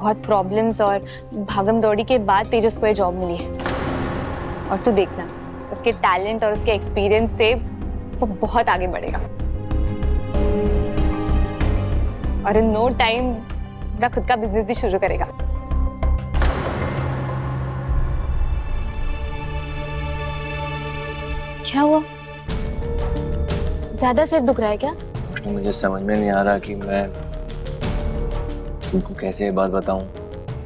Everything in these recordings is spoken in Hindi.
बहुत प्रॉब्लम्स और भागम दौड़ी के बाद तेजस को ये जॉब मिली है। और तू देखना, उसके टैलेंट और उसके एक्सपीरियंस से वो बहुत आगे बढ़ेगा। और इन नो टाइम अपना खुद का बिज़नेस भी शुरू करेगा। क्या हुआ? ज़्यादा सिर दुख रहा है क्या? मुझे समझ में नहीं आ रहा कि मैं तुमको कैसे ये बात बताऊँ?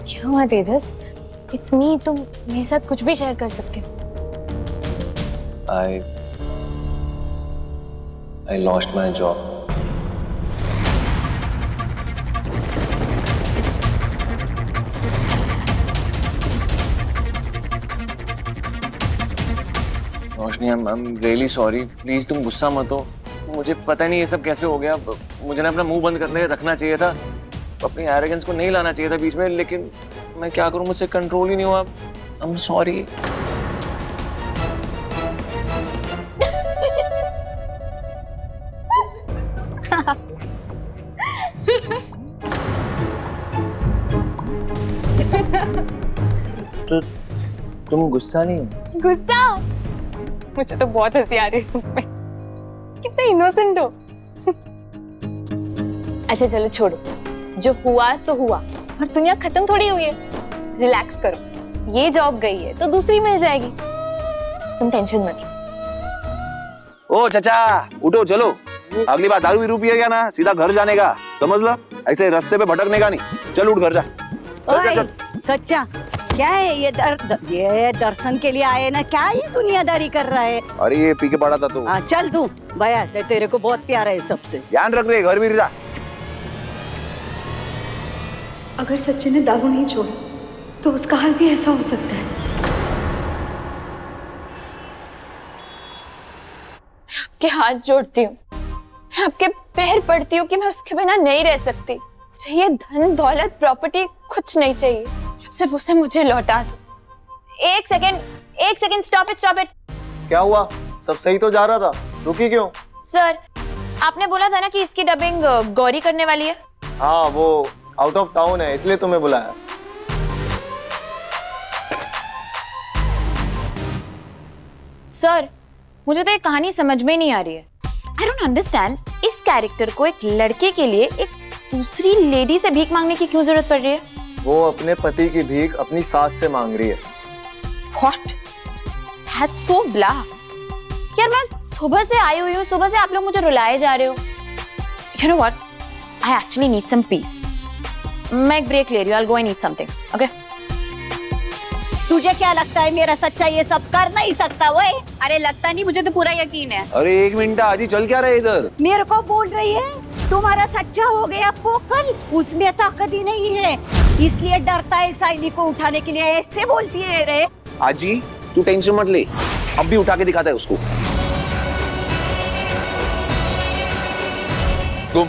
क्या हुआ तेजस? इट्स मी तुम मेरे साथ कुछ भी शेयर कर सकते हो। I I lost my job Roshni I am really sorry please तुम गुस्सा मत हो। मुझे पता नहीं ये सब कैसे हो गया। मुझे ना अपना मुँह बंद करने रखना चाहिए था। अपनी एरोगेंस को नहीं लाना चाहिए था बीच में लेकिन मैं क्या करूँ मुझसे कंट्रोल ही नहीं हुआ। आई एम सॉरी तो तुम गुस्सा नहीं गुस्सा मुझे तो बहुत हँसी आ रही है तुम पे। कितना इनोसेंट हो। अच्छा चलो छोड़ो। जो हुआ सो हुआ। और दुनिया खत्म थोड़ी हुई है। रिलैक्स करो। ये जॉब गई है तो दूसरी मिल जाएगी। तुम टेंशन मत लो। ओ चाचा उठो चलो। अगली बार दारू भी पिएगा ना सीधा घर जाने का। समझ लो? ऐसे रास्ते पे भटकने का नहीं। चल उठ घर जा। चल चल चल। सच्चा क्या है ये दर, दर, ये दर्शन के लिए आए ना? क्या ये दुनियादारी कर रहा है? अरे ये पी के पड़ा था तू। तो हाँ चल तू। भैया ते, तेरे को बहुत प्यारा है सबसे। ध्यान रख रहे घर भी जा अगर सचिन ने दारू नहीं छोड़ा तो उसका हाल भी ऐसा हो सकता है। आपके हाथ जोड़ती हूँ। मैं आपके पैर पड़ती हूँ कि मैं उसके बिना नहीं रह सकती। मुझे ये धन दौलत प्रॉपर्टी कुछ नहीं चाहिए। सिर्फ़ उसे मुझे लौटा दो। एक सेकेंड एक second stop it stop it क्या हुआ? सब सही तो जा रहा था। रुकी क्यों? सर आपने बोला था ना कि इसकी डबिंग गौरी करने वाली है। हाँ वो आउट ऑफ़ टाउन है इसलिए तुम्हें बुलाया। सर मुझे तो एक कहानी समझ में नहीं आ रही है। आई डोंट अंडरस्टैंड इस कैरेक्टर को एक लड़के के लिए एक दूसरी लेडी से भीख मांगने की क्यों ज़रूरत पड़ रही है? वो अपने पति की भीख अपनी सास से मांग रही है। What? That's so blah. यार मैं सुबह से आई हुई हूँ सुबह से आप लोग मुझे रुलाए जा रहे हो। You know what I actually need some peace मैं एक ब्रेक ले रही हूँ I go and eat something okay तुझे क्या लगता है मेरा सच्चा ये सब कर नहीं सकता वो अरे लगता नहीं मुझे तो पूरा यकीन है। अरे एक मिनट आजी चल क्या रहे इधर? मेरे को बोल रही है तुम्हारा सच्चा हो गया पोकल उसमें ताकत ही नहीं है। इसलिए डरता है साइली को उठाने के लिए ऐसे बोलती है रे। आजी तू टेंशन मत ले। अब भी उठा के दिखाता है उसको। तुम